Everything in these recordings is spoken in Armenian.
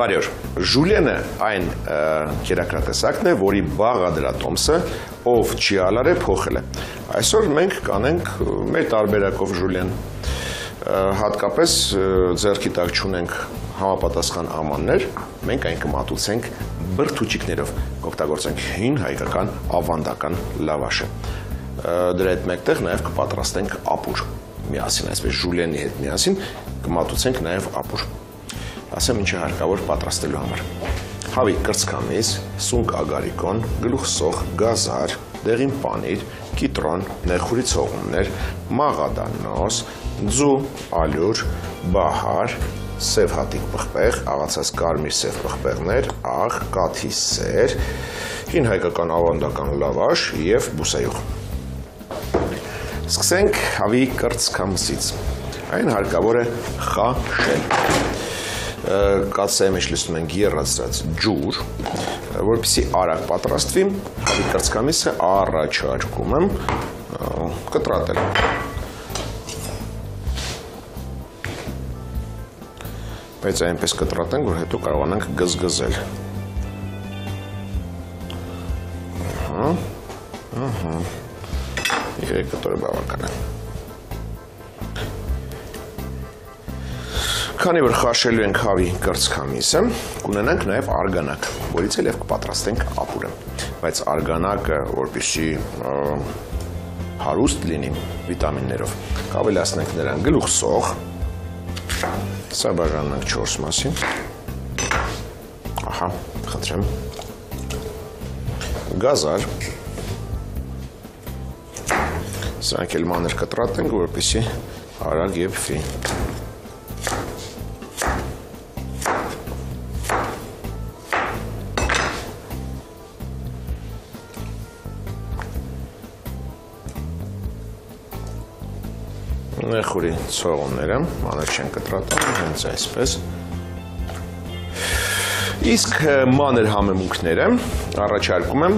Բարի օր։ Ժուլիենը այն կերակրատեսակն է, որի բաղադրատոմսը ով չի ալար է փոխել է։ Այսօր մենք կանենք մեր տարբերակով Ժուլիեն հատկապես ձեռքի տակ չունենք համապատասխան ամաններ, մենք այն կմատուցենք բրդուճիկներով, կօգտագործենք հին հայկական ավանդական լավաշը։ Դրա հետ մեկտեղ նաև կպատրաստենք ապուր միասին, այսպես ժուլիենի հետ միասին կմատուցենք նաև ապուր ասեմ ինչը հարկավոր պատրաստելու համար։ Հավի կրծքամիս, սունկ ագարիկոն, գլուխսող, գազար, դեղին պանիր, կիտրոն, նեխուրի ցողուններ, մաղադանոս, ձու, ալյուր, բահար, սև հատիկ պղպեղ, աղացած կարմիր սև պղպեղներ, աղ, կաթի սեր, հին հայկական ավանդական լավաշ եւ բուսայուղ։ Սկսենք հավի կրծքամսից։ Այն հարկավոր է խաշել կացայի մեջ լսում ենք երացած ջուր, որպեսի արագ պատրաստվի, հավի կրծքամիսը առաջարկում եմ կտրատել։ Բայց այնպես կտրատենք, որ հետո կարողանանք գզգզել։ Ահա։ Ահա։ Երեք կտորը բավական է։ Քանի որ խաշելու ենք հավի կրծքամիսը, կունենանք նաև արգանակ, որից էլ եւ կպատրաստենք ապուրը։ Բայց արգանակը, որպեսի հարուստ լինի վիտամիններով, կավելացնենք նրան գլուխսող, սա բաժանանք 4 մասի։ Ահա, խնդրեմ։ Գազար։ Սրանք էլ մանր կտրատենք, որպեսի արագ եփվի։ նեխուրի ցողունները մանր չեն կտրատում, հենց այսպես։ Իսկ մանր համեմունքները առաջարկում եմ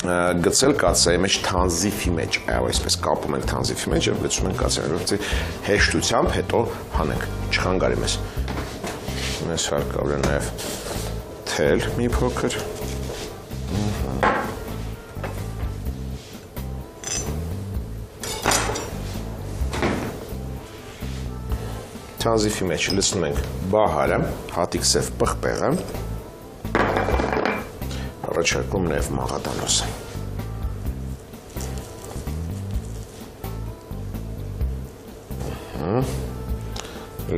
գցել կացայի մեջ թանզիֆի մեջ, այո, այսպես կապում ենք թանզիֆի մեջ եւ գցում ենք կացայի մեջ, հեշտությամբ հետո հանենք, չխանգարի մեզ։ Մեզ հարկավոր է նաեւ թել մի փոքր Թանզիֆի մեջ լցնում ենք բահարը, հատիկ սև պղպեղը, առաջարկում նաև մաղադանոսը։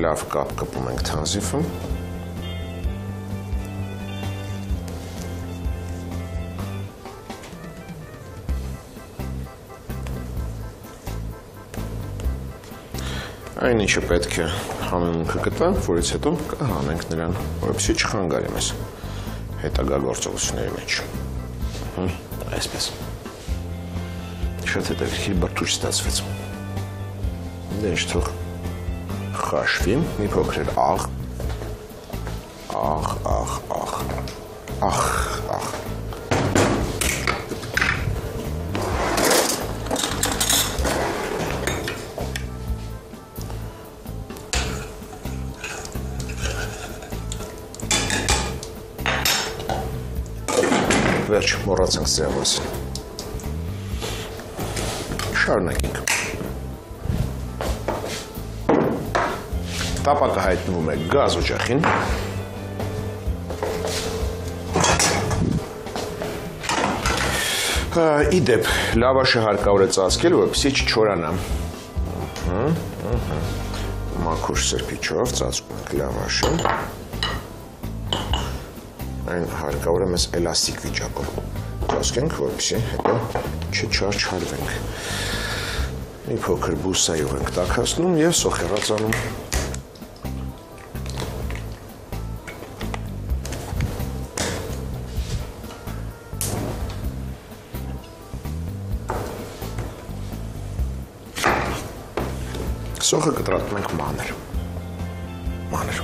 Լավ կապ կպում ենք թանզիֆը։ Այն ինչը պետք է համեմունքը կտա, որից հետո կհանենք նրան, որովհետեւ չխանգարի մեզ հետագա գործողությունների մեջ։ Այսպես։ Շատ հետաքրքիր բրդուճ ստացվեց։ Դե ինչ թող խաշվի, մի փոքր աղ, աղ, աղ, աղ, աղ, մոռացանք ծեավոս։ Շարունակենք։ Տապակը հայտնվում է գազ օջախին։ Իդեպ, լավաշը հարկավոր է ծածկել, որպեսզի չչորանա։ Մաքուր սրբիչով ծածկում ենք լավաշը այն հարկավոր է մեզ էլաստիկ վիճակով ծածկենք, որպեսզի հետո չչարչարվենք։ Մի փոքր բուսայով ենք տաքացնում եւ սոխերածանում։ Սոխը կտրատում ենք մանր։ Մանր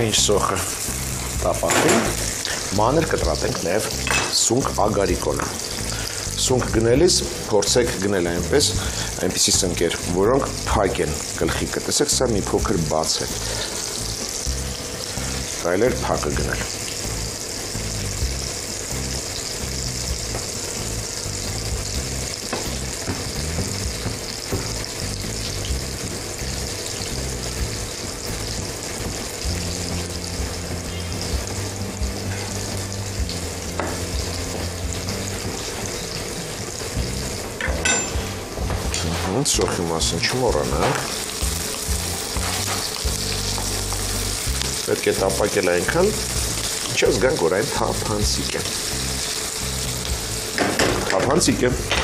միշտ սոխը տապակին, մանր կտրատենք նաև սունկ ագարիկոնը։ Սունկ գնելիս փորձեք գնել այնպես, այնպիսի սնկեր, որոնք փակ են գլխիկը։ Տեսեք, սա մի փոքր բաց է։ Կարելի է փակը գնել։ Սոխի մասին չմոռանանք։ Պետք է տապակել այնքան, ինչպես զգանք, որ այն թափանցիկ է։ Թափանցիկ է։ Ահա։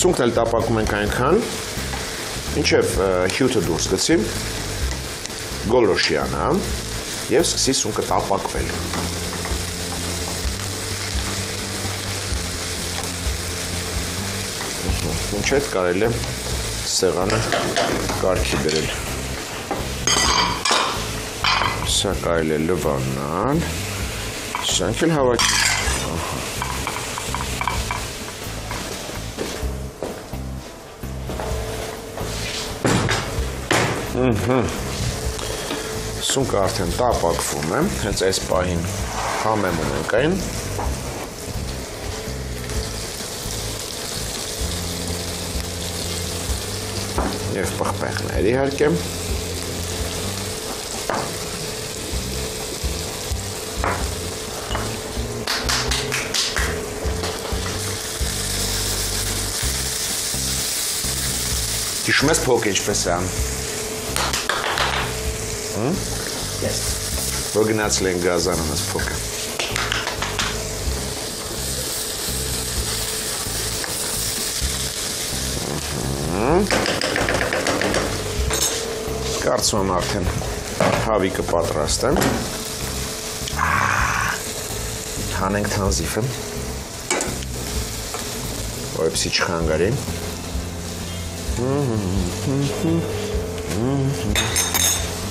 Սունկն էլ տապակում ենք այնքան, ինչև հյութը դուրս գցի, գոլոշիանա և սկսի սունկը տապակվել։ Ինչ հետ կարել է սեղանը կարգի բերել։ Սա կարել է լվանալ, սանք էլ հավաքի։ Սունկը արդեն տապակվում է, հենց այս պահին համեմ ունենք այն։ Եվ պղպեղներ իհարկե։ Հիշում ես փոք ինչպես է անում։ Yes. Որ գնացել են գազանում ես փոքը։ Կարծում եմ արդեն հավիկը պատրաստ է։ Հանենք թանզիֆը։ Որպեսի չխանգարի։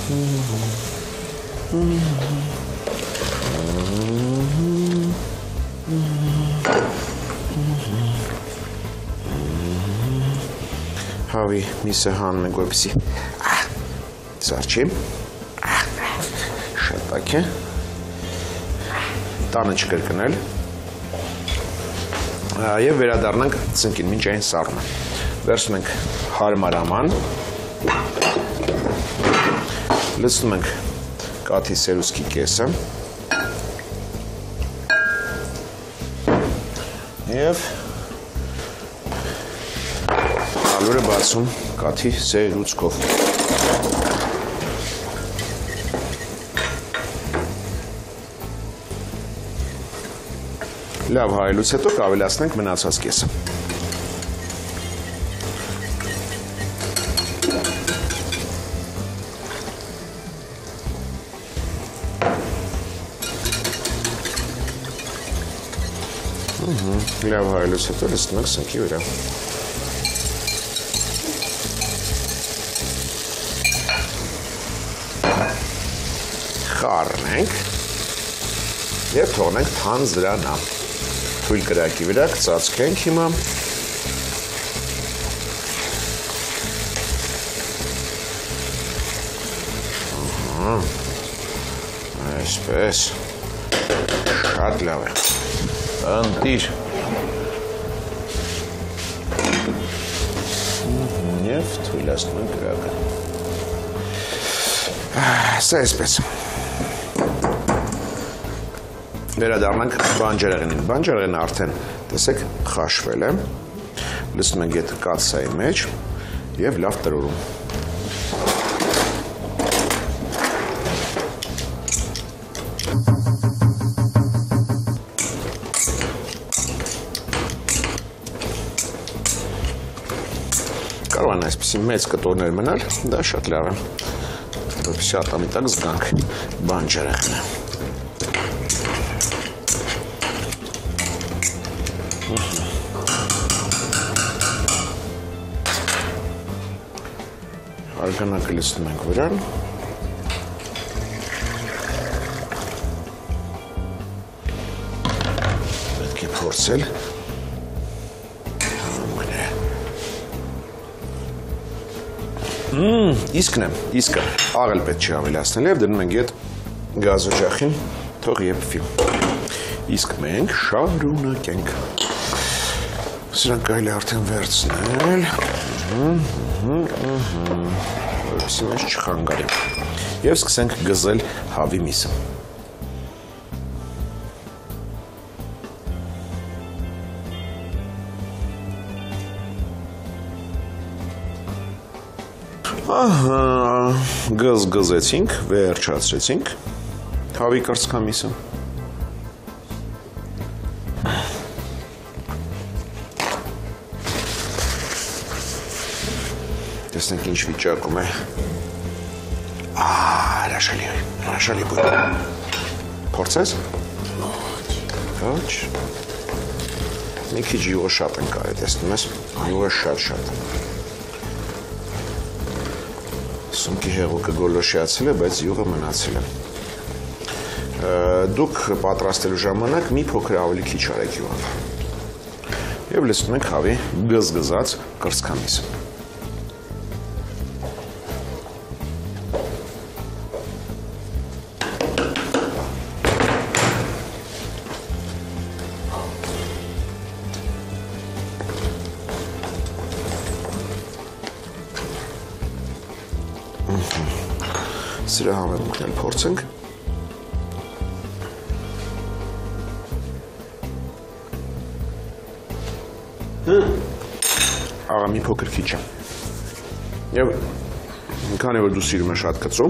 Հավի միսը հանում ենք որպեսի ծարչի շատակ է տանը չկրկնել և վերադառնանք ծնկին մինչ այն սառում է վերցնում ենք հարմարաման լցնում ենք կաթի սերուսքի կեսը և ալուրը բացում կաթի սերուցքով լավ հայելուց հետո կավելացնենք մնացած կեսը լավ հայելուց հետո լցնում ենք սնկի վրա խառնենք եւ թողնենք թանձ դրանա թույլ կրակի վրա կծածկենք հիմա այսպես շատ լավ է ընտիր եւ թույլացնում ենք կրակը սա այսպես վերադառնանք բանջարեղենին բանջարեղենը արդեն տեսեք խաշվել է լցնում ենք այդ կաթսայի մեջ եւ լավ տրորում։ Կարող են այսպեսի մեծ կտորներ մնալ, դա շատ լավ է։ Որպեսզի ատամի տակ զգանք բանջարեղենը։ Արգանակը լցնում ենք վրան։ Պետք է փորձել Իսկն է, իսկը։ Աղել պետք չի ավելացնել եւ դնում ենք այդ գազօջախին, թող եփվի։ Իսկ մենք շարունակենք։ Սրանք կարելի արդեն վերցնել։ Որպեսզի մեզ չխանգարի։ Եվ սկսենք գզել հավի միսը։ Ահա, գզ գզեցինք, վերջացրեցինք. Հավի կրծքամիսը։ Տեսնենք ինչ վիճակում է։ Ահա, հրաշալի հրաշալի բույն։ Փորձես։ Ոչ։ Մի քիչ յուղը շատ են կարել, տեսնում ես, յուղը շատ-շատ։ Սումքի հեղուկը գոլոշիացել է, բայց յուղը մնացել է։ Դուք պատրաստելու ժամանակ մի փոքր ավելի քիչ արեք յուղը։ Եվ լսում ենք հավի գզգզած կրծքամիսը։ Սրա համեմունքն էլ փորձենք։ Աղա մի փոքր քիչ է։ Եվ քանի որ դու սիրում ես շատ կծու,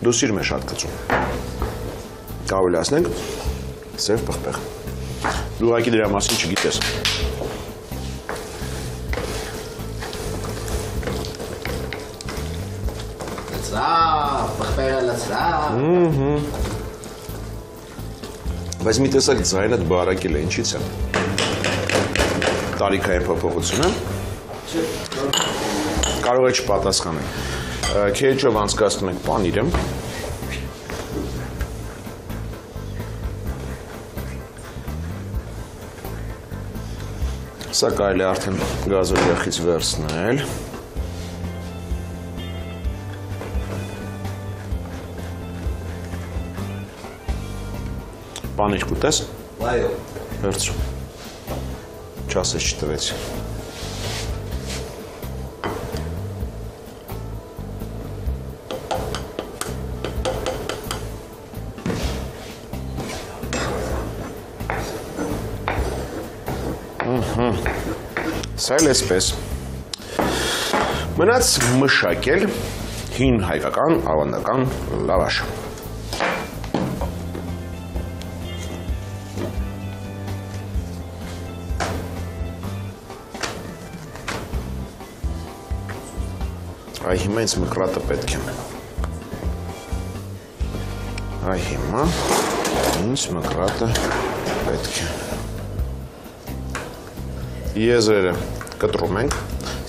դու սիրում ես շատ կծու։ Կավելացնենք սև պղպեղ։ Դու ուղղակի դրա մասին չգիտես։ Լցրավ, պղպեղը լցրավ։ Բայց մի տեսակ ձայնդ բարակել է, ինչից է։ Տարիքային փոփոխությունը կարող է չպատասխանել։ Քեչով անցկացնում ենք պանիրը։ Սա կարելի է արդեն գազօջախից վերցնել։ Պանիր կուտես։ Այո։ Վերցրու։ Չասես չտվեցի։ Ահա։ Սա էլ էսպես։ Մնաց մշակել հին հայկական ավանդական լավաշը։ Այ հիմա ինձ մկրատը պետք է։ Այ հիմա ինձ մկրատը պետք է։ Եզրերը կտրում ենք։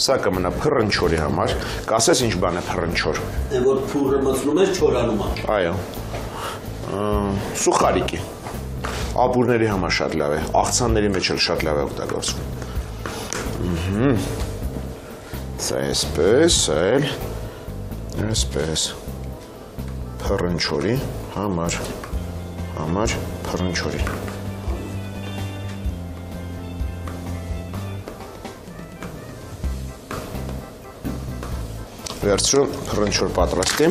Սա կմնա փռնչորի համար։ Կասես ինչ բան է փռնչոր։ Այն որ փուրը մցնում ես չորանում է։ Այո։ Սուխարիկի։ Ապուրների համար շատ լավ է։ Աղցանների մեջ էլ շատ լավ է օգտագործվում։ Ահա։ Սա էլ էսպես։ Փռնչորի համար համար փռնչորի։ Վերցրու փռնչոր պատրաստի։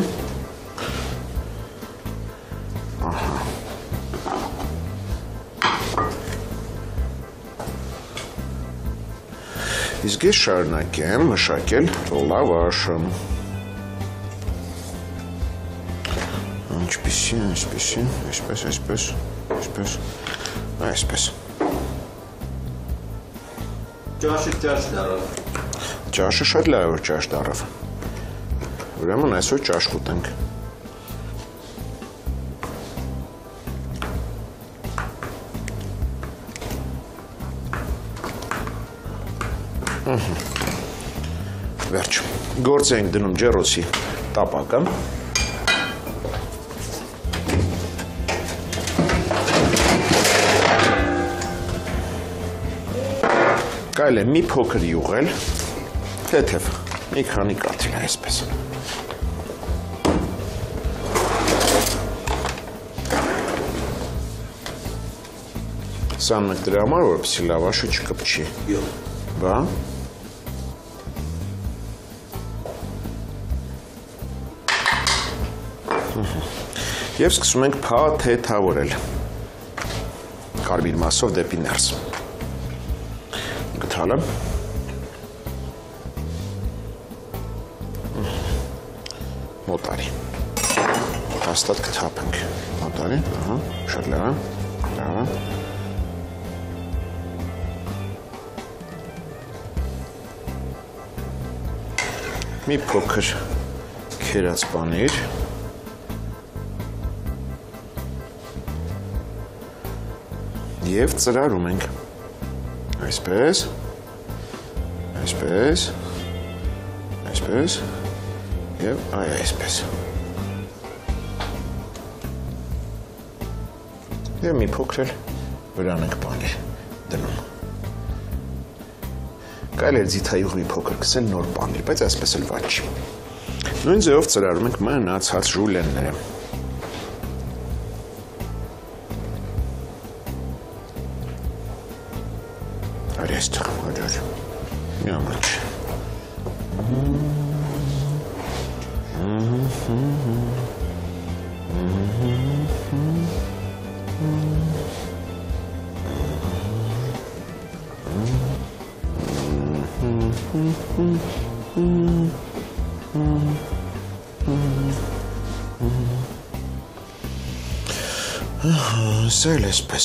Իսկ ես շարունակեմ մշակել լավաշը։ Ինչպեսի, այսպեսի, այսպես, այսպես, այսպես, այսպես։ Ճաշը ճաշ դարավ։ Ճաշը շատ լավ ճաշ դարավ։ Ուրեմն այսօր ճաշ կուտենք։ Վերջ։ Գործ ենք դնում ջերոսի տապակը։ Կարելի է մի փոքր յուղել, թեթև, մի քանի կաթիլ այսպես։ Սա մենք դրա համար, որպեսզի լավաշը չկպչի։ Բա։ Եվ սկսում ենք փաթեթավորել։ Կարմիր մասով դեպի ներս։ Գտալը։ Մոտարի։ Հաստատ կթափենք։ Մոտարի, ահա, շատ լավ։ Լավ։ մի փոքր քերած պանիր եւ ծրարում ենք այսպես այսպես այսպես եւ այ այսպես եւ մի փոքր վրան ենք պանիր դնում Կարելի է ձիթայյուղ մի փոքր կսել նոր պանիր, բայց այսպես էլ վատ չի։ Նույն ձևով ծրարում ենք մնացած ժուլենները։ Սա էլ էսպես։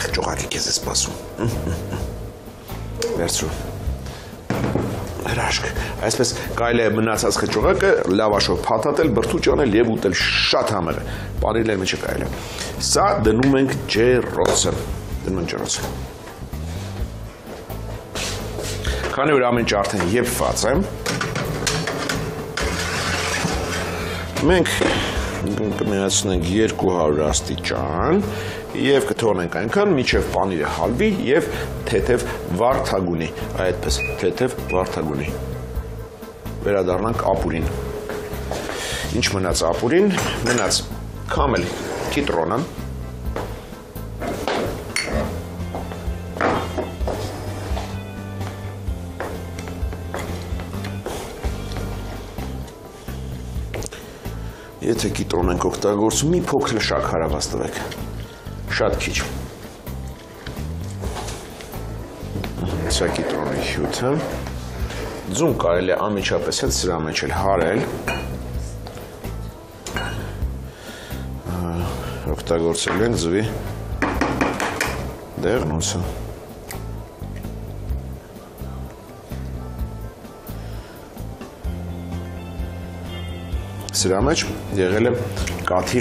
Խճողակի քեզ է սպասում։ Վերցրու։ Հրաշք։ Այսպես կարելի է մնացած խճողակը լավաշով փաթաթել, բրդուճ անել եւ ուտել շատ համեղ է։ Պարիլեր մեջը կարելի է։ Սա դնում ենք ջերոցը։ Դնում ենք ջերոցը։ Քանի որ ամեն ինչ արդեն եփված է, մենք կմիացնենք 200 աստիճան եւ կթողնենք այնքան միջև պանիրը հալվի եւ թեթև վարդագունի, այդպես թեթև վարդագունի։ Վերադառնանք ապուրին։ Ինչ մնաց ապուրին, մնաց կամել կիտրոնը, Եթե կիտրոն ենք օգտագործում, մի փոքր շաքարավազ տվեք։ Շատ քիչ։ Սա կիտրոնի հյութը։ Ձուն կարելի է անմիջապես հետ սրա մեջ էլ հարել։ Օգտագործել ենք ձվի դեղնոցը։ սրա մեջ եղել է կաթի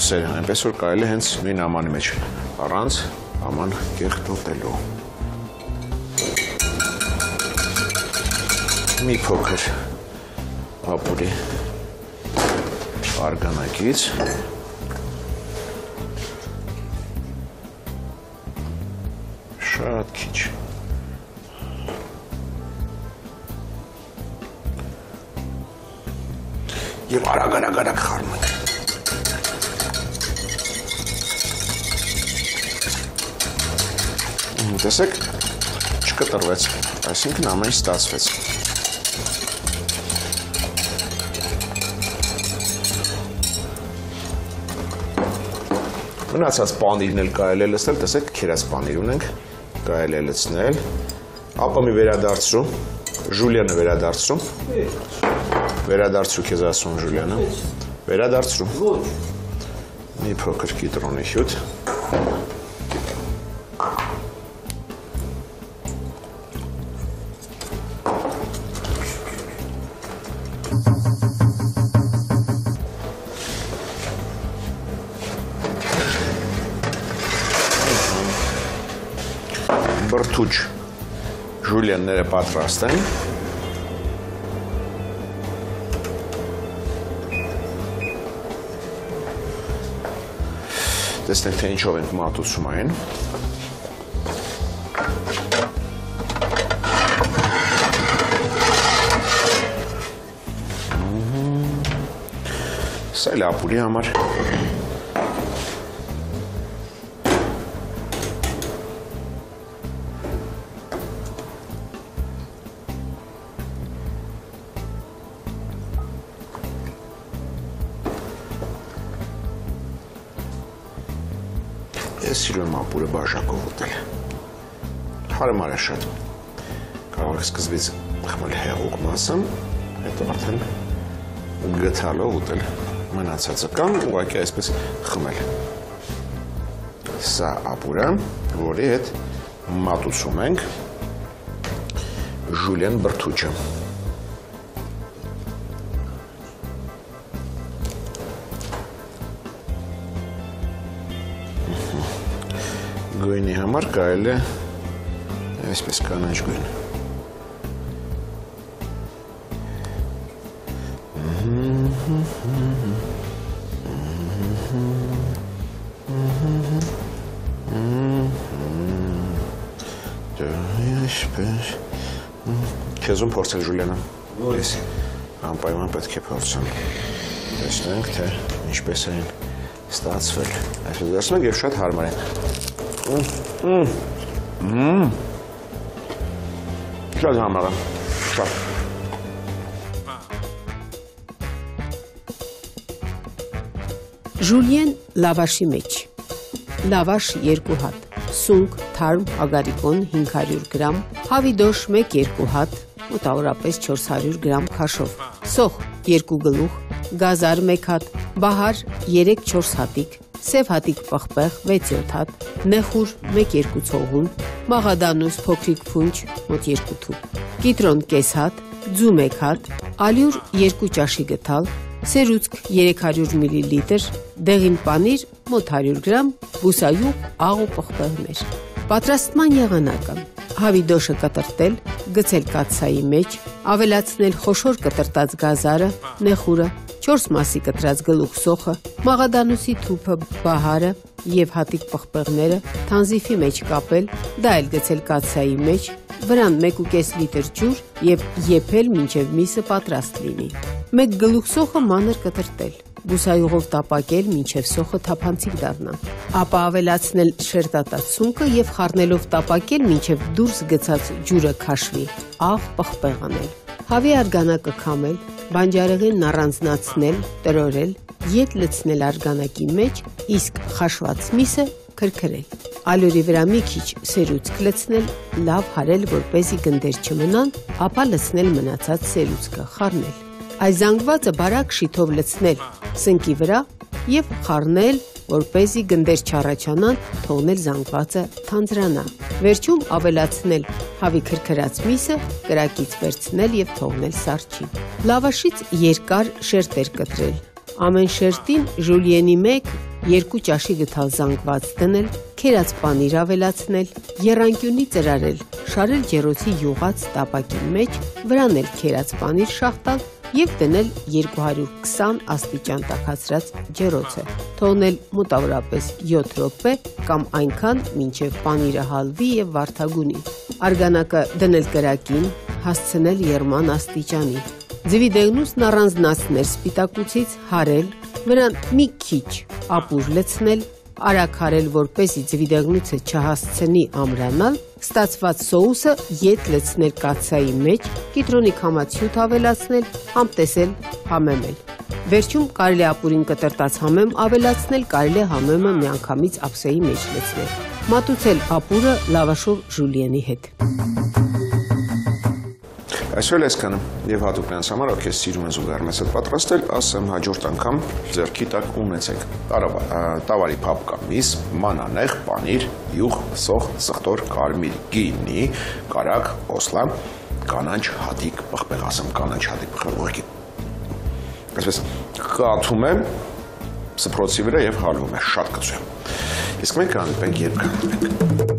սեր, այնպես որ կարելի հենց նույն ամանի մեջ առանց աման կեղտոտելու։ Մի փոքր ապուրի արգանակից եւ արագ-արագ խառնում ենք։ Տեսեք, չկտրվեց, այսինքն ամեն ստացվեց։ Մնացած պանիրն էլ կարելի է լսել, տեսեք, քերած պանիր ունենք, կարելի է լցնել։ Ապա մի վերադարձրու։ Ժուլիանը վերադարձրու։ Վերադարձրու քեզ ասում Ժուլիանը։ Վերադարձրու։ Ոչ։ Մի փոքր կիտրոնի հյութ։ բրթուճ ժուլիանները պատրաստ են։ Տեսնենք թե ինչով ենք մատուցում այն։ Սա էլ ապուրի համար։ բաժակով ուտել։ Հարմար է շատ։ Կարող եք սկզբից խմել հեղուկ մասը, հետո արդեն գթալով ուտել մնացածը կամ ուղղակի այսպես խմել։ Սա ապուրը, որի հետ մատուցում ենք ժուլիան բրթուճը։ Գույնի համար կարելի է այսպես կանաչ գույն։ Դե այսպես Քեզում փորձել Ժուլիանը։ Ես անպայման պետք է փորձեմ։ Տեսնենք թե ինչպես են ստացվել։ Այսպես ենք եւ շատ հարմար են։ Շատ համարը։ Շատ։ Ժուլիեն լավաշի մեջ։ Լավաշ 2 հատ, սունկ, թարմ, ագարիկոն 500 գրամ, հավիդոշ 1-2 հատ, մոտավորապես 400 գրամ քաշով, սոխ 2 գլուխ, գազար 1 հատ, բահար 3-4 հատիկ, սև հատիկ պղպեղ 6-7 հատ, նեխուր 1-2 ցողուն, մաղադանուս փոքրիկ փունջ մոտ 2 թուփ, կիտրոն կես հատ, ձու 1 հատ, ալյուր 2 ճաշի գթալ, սերուցք 300 մլ, դեղին պանիր մոտ 100 գրամ, բուսայուղ, աղ ու պղպեղներ։ Պատրաստման եղանակը. հավիդոշը կտրտել, գցել կաթսայի մեջ, ավելացնել խոշոր կտրտած գազարը, նեխուրը, 4 մասի կտրած գլուխ սոխը, մաղադանուսի թուփը, բահարը եւ հատիկ պղպեղները թանզիֆի մեջ կապել, դա էլ գցել կաթսայի մեջ, վրան 1.5 լիտր ջուր եւ եփել մինչեւ միսը պատրաստ լինի։ Մեկ գլուխ սոխը մանր կտրտել, բուսայուղով տապակել մինչև սոխը թափանցիկ դառնա։ Ապա ավելացնել շերտատած սունկը եւ խառնելով տապակել մինչև դուրս գցած ջուրը քաշվի։ Աղ պղպեղ անել։ Հավի արգանակը քամել, բանջարեղենն առանձնացնել, տրորել, ետ լցնել արգանակի մեջ, իսկ խաշված միսը քրքրել։ Ալյուրի վրա մի քիչ սերուցք լցնել, լավ հարել, որ เป զի գնդեր չմնան, ապա լցնել մնացած սերուցքը, խառնել։ Այս զանգվածը բարակ շիթով լցնել սնկի վրա եւ խառնել, որ เป զի գնդեր չառաջանան, թողնել զանգվածը թանձրանա։ Վերջում ավելացնել հավի քրքրած միսը, կրակից վերցնել եւ թողնել սառչի։ Լավաշից երկար շերտեր կտրել։ Ամեն շերտին ժուլիենի 1 երկու ճաշի գթալ զանգված դնել, քերած պանիր ավելացնել, երանկյունի ծրարել, շարել ջերոցի յուղած տապակի մեջ, վրանել քերած պանիր շախտալ եւ դնել 220 աստիճան տաքացրած ջերոցը։ Թողնել մոտավորապես 7 րոպե կամ այնքան, մինչև պանիրը հալվի եւ վարդագունի։ Արգանակը դնել կրակին, հասցնել երման աստիճանի։ Ձվի դեղնուսն առանձնացնել սպիտակուցից, հարել, վրան մի քիչ ապուր լցնել, արագ հարել, որպեսի ձվիդեղնուցը չհասցնի ամրանալ, ստացված սոուսը ետ լցնել կացայի մեջ, կիտրոնի կամացյուտ ավելացնել, համտեսել, համեմել։ Վերջում կարելի ապուրին կտրտած համեմ ավելացնել, կարելի համեմը միանգամից ափսեի մեջ լցնել։ Մատուցել ապուրը լավաշով Ժուլիենի հետ։ Այսօր այսքանը եւ հատուկ նրանց համար, ովքեր սիրում են զուգահեռ մեծ պատրաստել, ասեմ հաջորդ անգամ ձերքի տակ ունեցեք։ տավարի փապկա միս, մանանեղ, պանիր, յուղ, սոխ, սխտոր, կարմիր, գինի, կարակ, օսլա, կանաչ հատիկ, պղպեղ ասեմ, կանաչ հատիկ, ուղղակի։ Այսպես կաթում եմ սփռոցի վրա եւ հալվում է, շատ կծու։ Իսկ մենք կանենք երբ կանենք։